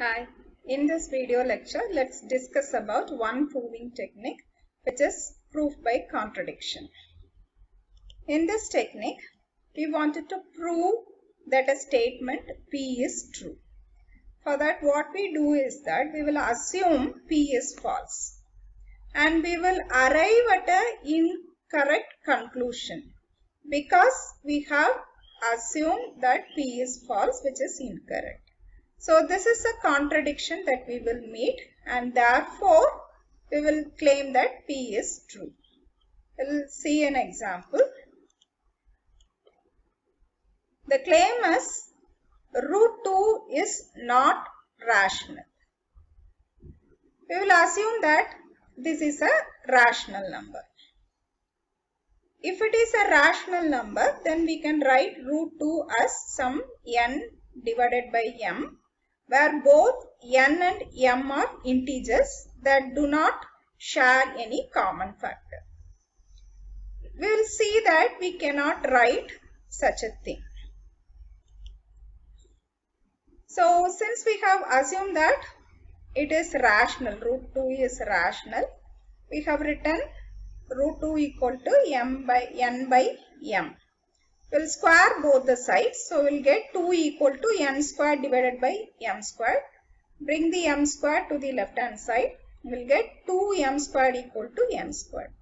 Hi, in this video lecture, let's discuss about one proving technique, which is proof by contradiction. In this technique, we wanted to prove that a statement P is true. For that, what we do is that we will assume P is false and we will arrive at a incorrect conclusion because we have assumed that P is false, which is incorrect. So this is a contradiction that we will meet and therefore we will claim that P is true. We'll see an example. The claim is root 2 is not rational. We will assume that this is a rational number. If it is a rational number, then we can write root 2 as some n divided by m where both n and m are integers that do not share any common factor. We will see that we cannot write such a thing. So since we have assumed that it is rational, root 2 is rational, we have written root 2 equal to m by n by m. We'll square both the sides. So we'll get 2 equal to n square divided by m square. Bring the m square to the left hand side. We'll get 2m squared equal to m squared.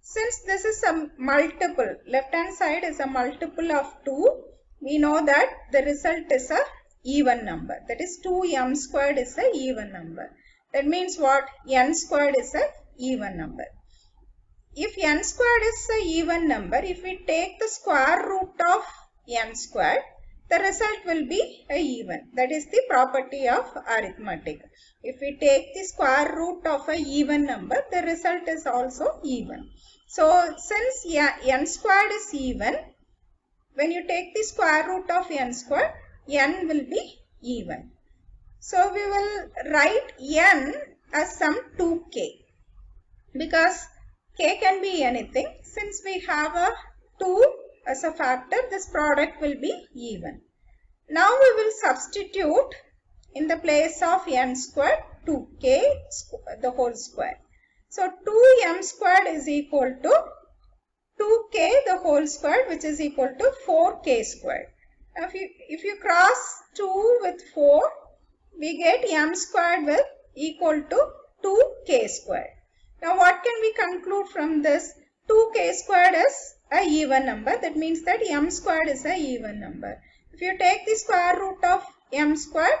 Since this is a multiple, left hand side is a multiple of 2, we know that the result is a even number. That is 2m squared is a even number. That means what? n squared is a even number. If n squared is a even number, if we take the square root of n squared, the result will be a even. That is the property of arithmetic. If we take the square root of a even number, the result is also even. So, since n squared is even, when you take the square root of n squared, n will be even. So, we will write n as some 2k because k can be anything. Since we have a 2 as a factor, this product will be even. Now we will substitute in the place of n squared 2k the whole square. So 2m squared is equal to 2k the whole square which is equal to 4k squared. If you, if you cross 2 with 4, we get m squared with equal to 2k squared. Now what can we conclude from this? 2k squared is a even number. That means that m squared is a even number. If you take the square root of m squared,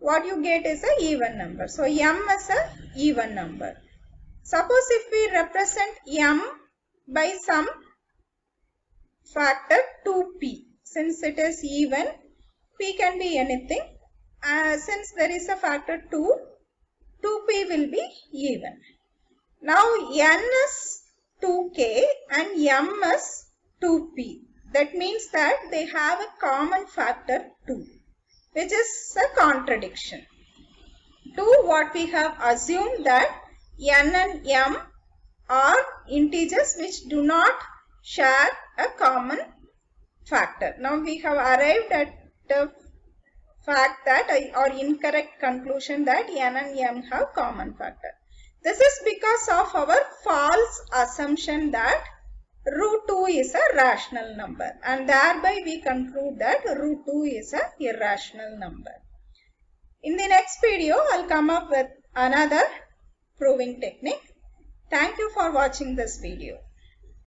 what you get is a even number. So m is a even number. Suppose if we represent m by some factor 2p. Since it is even, p can be anything. Uh, since there is a factor 2, 2p will be even. Now n is 2k and m is 2p. That means that they have a common factor 2 which is a contradiction to what we have assumed that n and m are integers which do not share a common factor. Now we have arrived at the fact that or incorrect conclusion that n and m have common factor. This is because of our false assumption that root 2 is a rational number and thereby we conclude that root 2 is a irrational number. In the next video, I'll come up with another proving technique. Thank you for watching this video.